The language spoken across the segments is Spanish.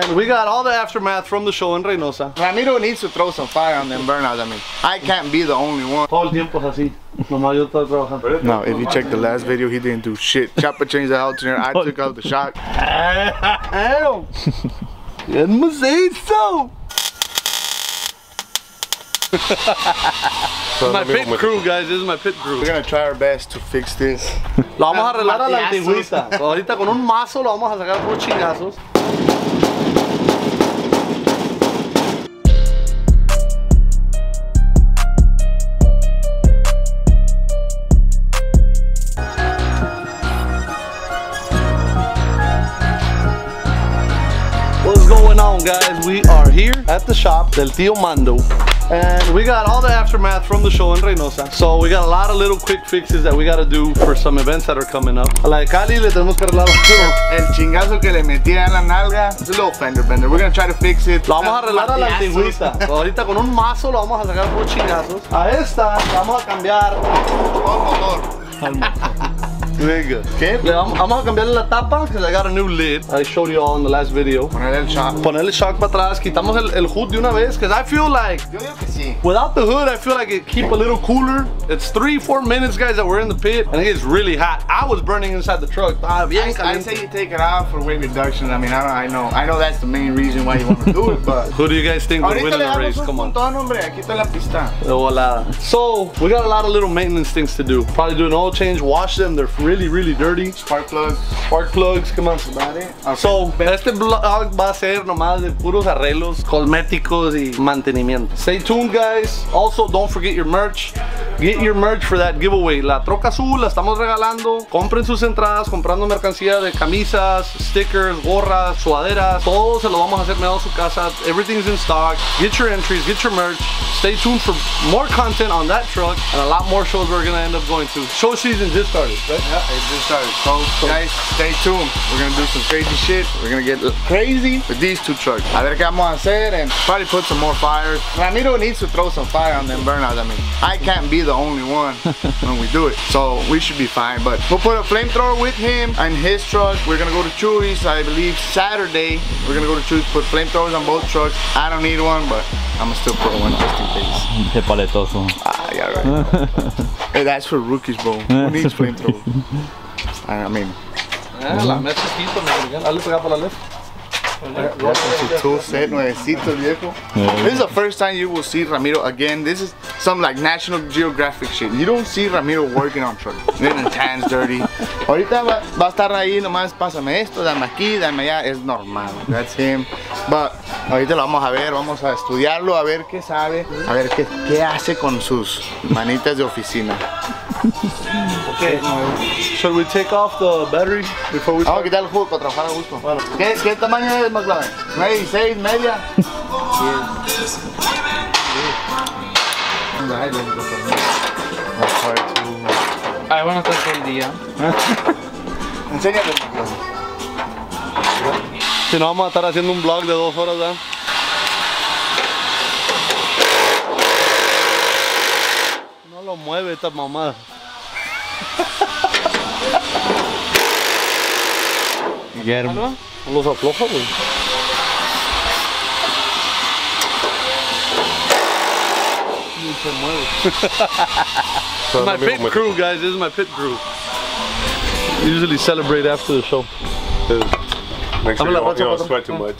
And we got all the aftermath from the show in Reynosa. Ramiro needs to throw some fire on them burnouts. I mean, I can't be the only one. Todo el tiempo es así. Nomás yo estoy trabajando. No, if you check the last video, he didn't do shit. Chopper changed the alternator. I took out the shock. Damn. Él me hizo. My pit crew, guys. This is my pit crew. We're gonna try our best to fix this. Lo vamos a arreglar a la Latigazos. antigüita. Ahorita con un mazo lo vamos a sacar por chingazos. Del Tío Mando and we got all the aftermath from the show in Reynosa. So we got a lot of little quick fixes that we gotta do for some events that are coming up. A la de Cali le tenemos que arreglar El chingazo que le metía en la nalga, it's a little fender bender. We're gonna try to fix it. Lo vamos a arreglar a la antigüita. Ahorita con un mazo lo vamos a sacar por chingazos. A esta vamos a cambiar. Con motor. Venga. ¿Qué? Le vamos, vamos a cambiarle la tapa because I got a new lid. I showed you all in the last video. Ponerle el shock. Ponerle shock para atrás, quitamos el, el hood de una vez because I feel like Yo digo que sí. without the hood I feel like it keep a little cooler. It's three, four minutes guys that we're in the pit and it gets really hot. I was burning inside the truck. Ah, bien I, I say you take it out for weight reduction. I mean, I, don't, I know, I know that's the main reason why you want to do it, but. Who do you guys think would win in the race? Come on. puntón, hombre. Aquí está la pista. So, we got a lot of little maintenance things to do. Probably do an oil change, wash them. They're really, really dirty. Spark plugs. Spark plugs, come on. Somebody. So, este vlog ah, va a ser nomás de puros arreglos cosméticos y mantenimiento. Stay tuned, guys. Also, don't forget your merch. Get your merch for that giveaway. La troca azul la estamos regalando. Compren sus entradas comprando mercancía de camisas, stickers, gorras, sudaderas. Todo se lo vamos a hacer a su casa. Everything's in stock. Get your entries, get your merch. Stay tuned for more content on that truck and a lot more shows we're gonna end up going to. Show season just started, right? Yeah, it just started. So, guys, stay tuned. We're gonna do some crazy shit. We're gonna get crazy with these two trucks. A ver qué vamos a hacer and probably put some more fires. Ramiro needs to throw some fire on them burnouts. I mean, I can't be the only one when we do it. So we should be fine. But we'll put a flamethrower with him and his truck. We're gonna go to Chewy's, I believe Saturday. We're gonna go to Chewy's, put flamethrowers on both trucks. I don't need one, but I'm gonna still put one just in case. Qué paletoso. Ah, yeah, right. hey, that's for rookies, bro. Who needs flamethrowers? I mean, Ah, la mesa es quito, Miguel. Dale pegar para la left. Ya con su tool set nuevecito el viejo. This is the first time you will see Ramiro again. This is some like National Geographic shit. You don't see Ramiro working on trucks. The tan's dirty. Ahorita va, va a estar ahí nomás, pásame esto, dame aquí, dame allá. Es normal. That's him. But ahorita lo vamos a ver, vamos a estudiarlo, a ver qué sabe, a ver qué, qué hace con sus manitas de oficina. Okay. Should we take off the battery before we Vamos a quitar el jugo para trabajar a gusto. Bueno. ¿Qué, qué tamaño es, McLaren? ¿9, 6, media? Ay, bueno, está todo el día. Enséñale, McLaren. Si no, vamos a estar haciendo un vlog de dos horas, ¿verdad? No lo mueve esta mamada. Guillermo. No los afloja, güey. Ni se mueve. my pit crew, guys. This is my pit crew. Usually celebrate after the show. Make sure Habla, you don't, you don't sweat too much.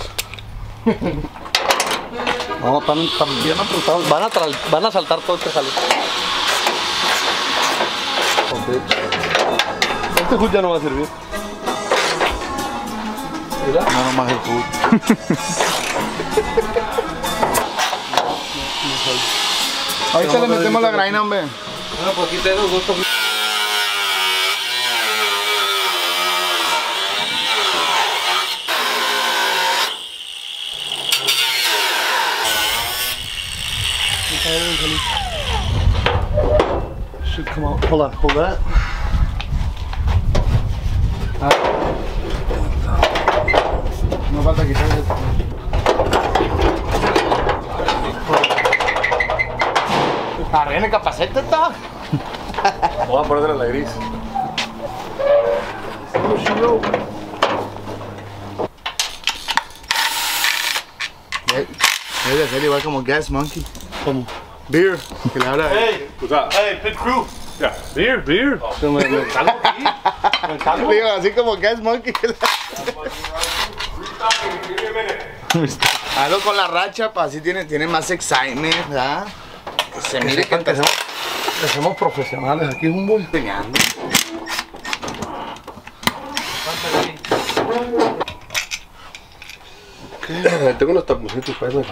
No, están, están bien apretados. Van a, tra- van a saltar todo este Este hood ya no va a servir. Mira. No, nomás el jugo. Ahorita le metemos la graina, hombre. Bueno, pues aquí tengo gusto. Should come out. Hold on, hold that. No falta quitar ese. Arrene capacete, está. Vamos a ponerle la gris. Debe ser igual como Gas Monkey. ¿Cómo? Beer. Que le habla. Hey, What's up? hey, pit crew. Yeah. Beer, beer. Se me, me aquí. Me digo así como Gas Monkey. Algo con la racha, pa, así tiene, tiene más excitement, ¿verdad? Que se mire que que somos profesionales aquí, un. ¿Qué? Tengo unos taponcitos para eso.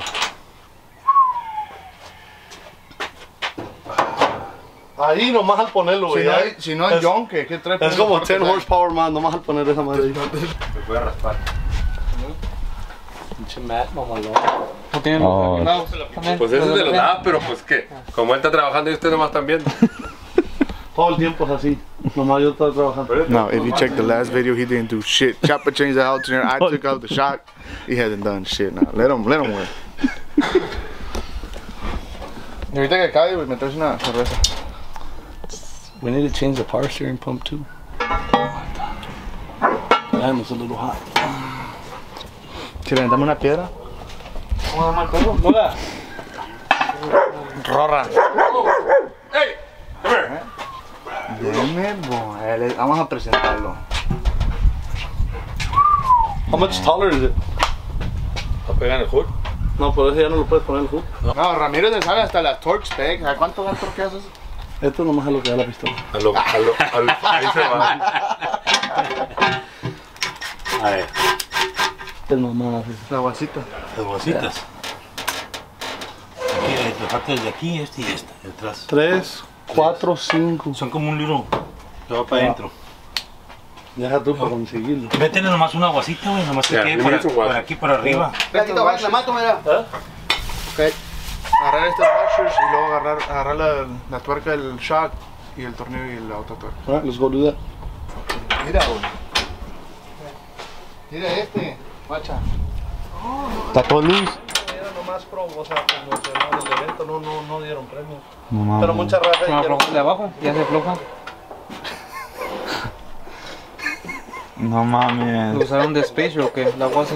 Ahí nomás al ponerlo, Si güey. no ya. hay, si no hay Es- John, que que trae Es como 10 horsepower más, nomás al poner esa madre ahí. Me puede raspar. Pinche Matt, mamalón. No tienen Oh. También. Pues eso es de la nada, pero pues que, como él está trabajando y ustedes nomás están viendo. Todo el tiempo es así. Nomás yo estoy trabajando. No, if you check the last video, he didn't do shit. Chopper changed the alternator. I took out the shock. He hasn't done shit now. Let him, let him work. Y ahorita que acabe, güey, me traes una cerveza. We need to change the power steering pump too. Damn, it's a little hot. Si le damos una piedra. Hola. Rorra. Hey, come here. Deme, Vamos a presentarlo. How much taller is it? ¿Va a pegar el hood? No, por eso ya no lo puedes poner el hook. No, Ramírez le sabe hasta las torque specs. ¿A cuánto dan torque haces? Esto nomás es lo que da la pistola. A lo, a lo, a lo, ahí se va. A ver, Es nomás así. La guasita. Las bolsitas. Aquí, eh, te falta el de aquí, este y este, detrás. 3, 4, 5. Son como un libro que va para adentro. Deja tú para conseguirlo. Métele nomás una guasita, güey, nomás que quede para aquí, para arriba. Ratito, va, la mato, mira. Ok. Agarrar estos washers y luego agarrar, agarrar la, la tuerca del shock y el tornillo y la otra tuerca. Alright, let's go do that. Mira, güey. Mira este, guacha. Está todo luz. Era nomás pro, o sea, promocionar el evento, no, no, no dieron premios. No mames. Pero mucha raza No, dijeron, afloja de abajo, ya se afloja. No ¿Lo mames. usaron de Space o qué? La guasa.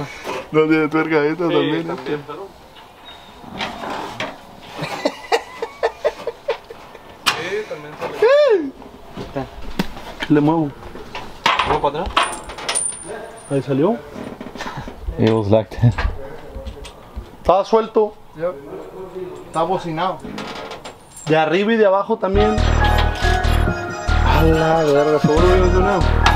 No tiene tuerca esta Sí, también. también, pero... Sí, también sale. Le muevo. ¿Vamos para atrás? Ahí salió. It was like that. Estaba suelto. Está bocinado. De arriba y de abajo también. A la verga, seguro viene de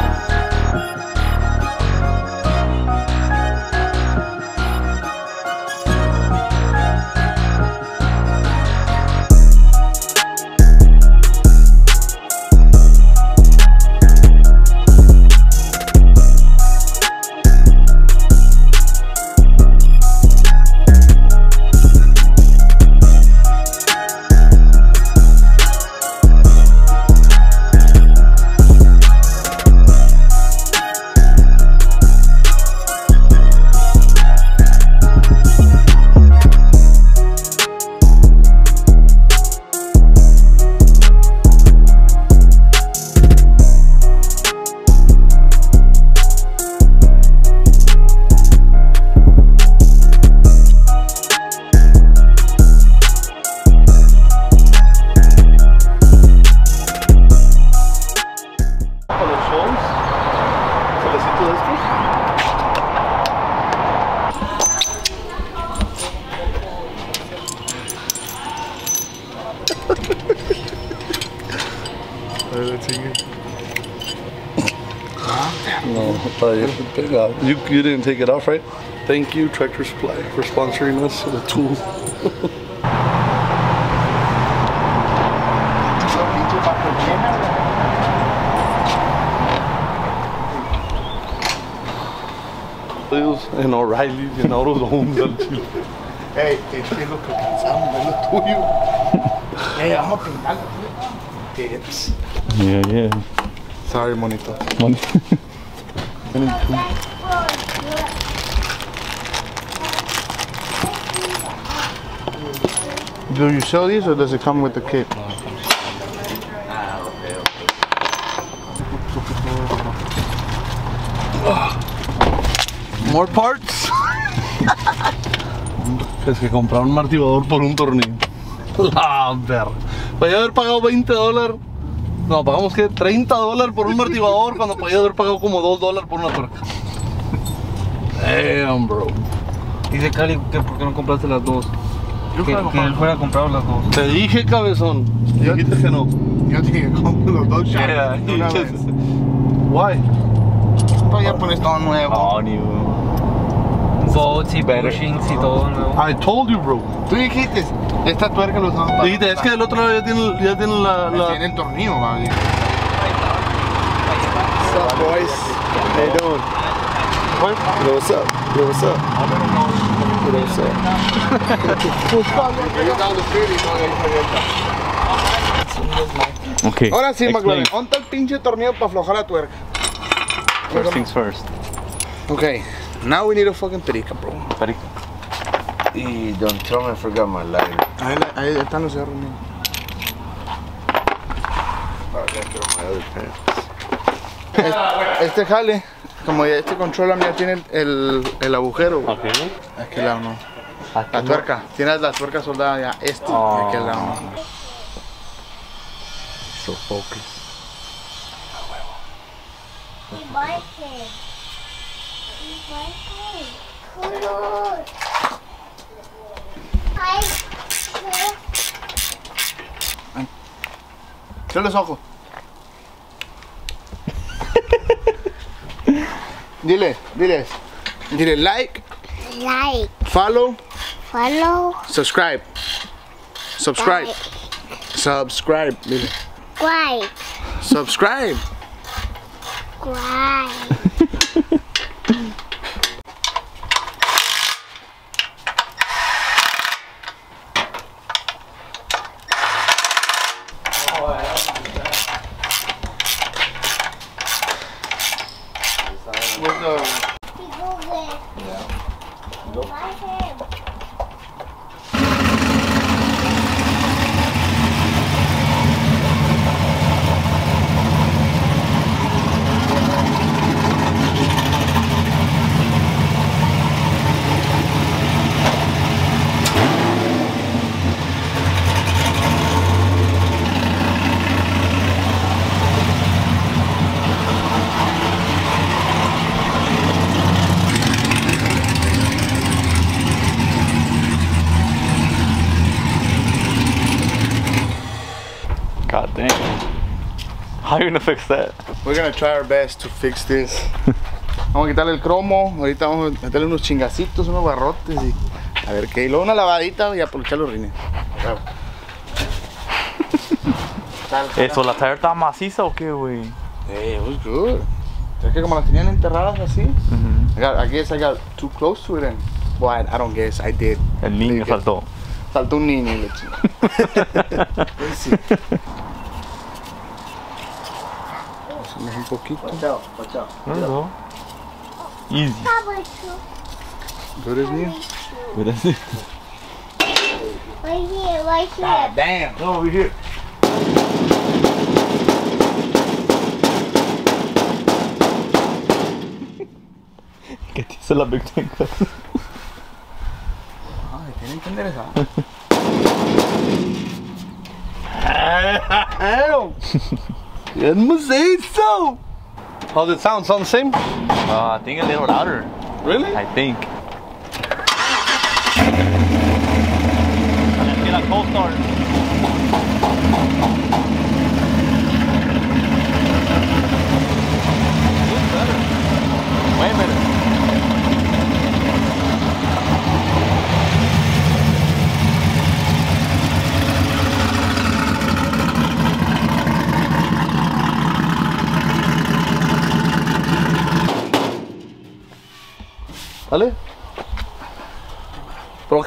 fingers? no, I thought you would take off. You, you didn't take it off, right? Thank you, Tractor Supply, for sponsoring us with a tool. and O'Reilly's and all those homes Hey, te estoy lo que pensamos, es lo tuyo. Hey, vamos a pintarlo, Tips. Yeah, yeah. Sorry, monito. Money. Do you sell these or does it come with the kit? More parts? Es que compraron un martibador por un tornillo. La verga. Podía haber pagado 20 dólares. No, pagamos que 30 dólares por un martibador cuando podía haber pagado como 2 dólares por una tuerca. Damn, bro. Dice Cali que por qué no compraste las dos. Que, que él fuera a comprar las dos. Te dije, cabezón. Yo- Dijiste que no. Yo te dije, compro los dos una vez. Why? Pues ya pones todo nuevo. No, ni Boats y bushings y todo nuevo. I told you, bro. Tú dijiste, esta tuerca lo usamos para. Dijiste, es que del otro lado ya tiene, ya tiene la, la- Tiene el tornillo, vale. What's up, boys? How you doing? Yo, what's up? Yo, what's up? Yo, what's up? Okay. Ahora sí. McLaren. ¿Dónde está el pinche tornillo para aflojar la tuerca? First things first. Okay, now we need a fucking perica, bro. Perica. Y don't tell me I forgot my lighter. Ahí, ahí están los cerros, mira. Este, este jale, como ya este controller ya tiene el, el agujero, güey. Okay. Aquel lado no. La tuerca, tienes la tuerca soldada ya, este, Oh. aquel lado no. So focused. Igualmente. Igualmente. Anh. Chết lên soco Dile, dile Dile like. Like. Follow. Follow. Subscribe. Subscribe. Like. Subscribe. Dile Subscribe Subscribe. Subscribe Gonna fix that? We're gonna try our best to fix this. Vamos a quitarle el cromo, ahorita vamos a meterle unos chingacitos, unos barrotes y a ver qué. Y luego una lavadita y aprovechar los rines. Eso, ¿la tire está maciza o qué, güey? Hey, it was good. Es que como las tenían enterradas así, I, got, I guess I got too close to it and, well, I, I don't guess, I did. El niño saltó. Saltó un niño un poquito. No, no. Easy. ¿Tú eres mío? Pero sí. Right here, right here. Damn. No, over here. ¿Qué te hizo la Big Tank? Ay, tienen que enderezar. Hell! ¡Es macizo! How's it sound? Sound the same? Uh, I think a little louder. Really? I think. Let's Get a cold start.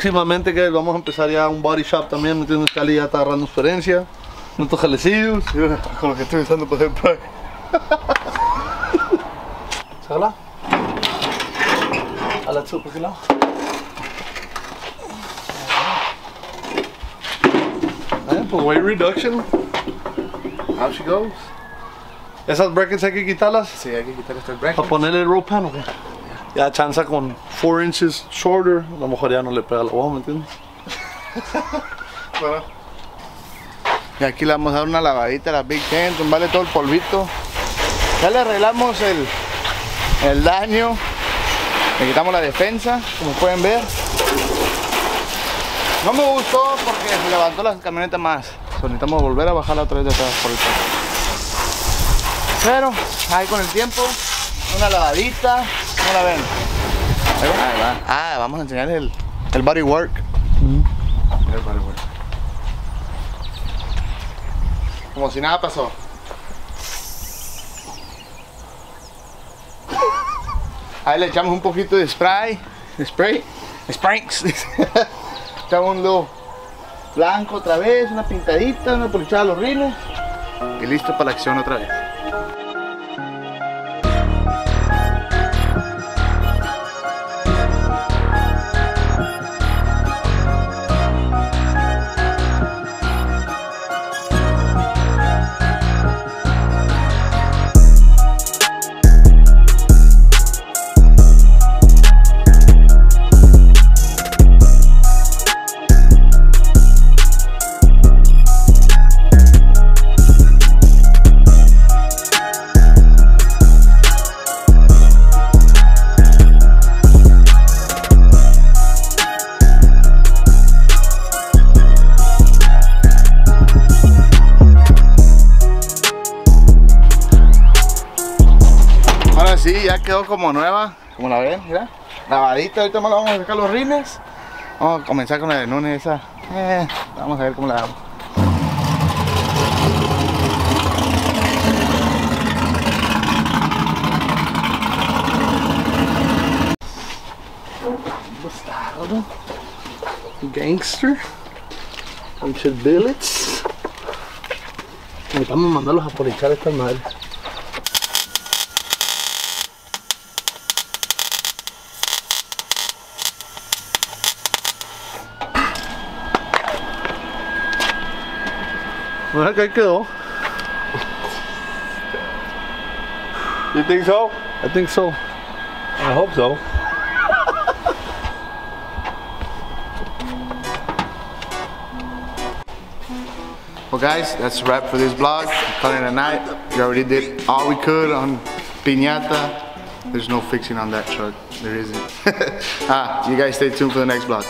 Próximamente que vamos a empezar ya un body shop también, ¿me entiendes? Cali ya está agarrando experiencia. Nuestros jalecillos. Con lo que estoy usando para hacer pie. ¿Sácala? A la chupa, ¿qué lado? Eh, pues weight reduction. How she goes. Esas brackets hay que quitarlas Sí, hay que quitar este para bracket. ponerle el rope panel. Ya chanza con 4 inches shorter, a lo mejor ya no le pega la goma, ¿me entiendes? Bueno. Y aquí le vamos a dar una lavadita a la Big Ten, vale todo el polvito. Ya le arreglamos el, el daño. Le quitamos la defensa, como pueden ver. No me gustó porque se levantó la camioneta más. So, necesitamos volver a bajarla otra vez de atrás por el piso. Pero ahí con el tiempo, una lavadita, ¿cómo la ven? Va. Ah, vamos a enseñar el, el body work. Mira el body work. Como si nada pasó. Ahí le echamos un poquito de spray. Spray. Spranks. echamos un lo blanco otra vez, una pintadita, una polichada a los rines. Y listo para la acción otra vez. Como nueva, como la ven, mira. Lavadita, ahorita más la vamos a sacar los rines. Vamos a comenzar con la de Nunes esa. Eh, vamos a ver cómo la damos. Gangster. Pinches billets. Necesitamos mandarlos a polichar estas madres. Mira que ahí quedó. You think so? I think so. I hope so. Well guys, that's a wrap for this vlog. Calling it a night. We already did all we could on Piñata. There's no fixing on that truck. There isn't. ah, you guys stay tuned for the next vlog.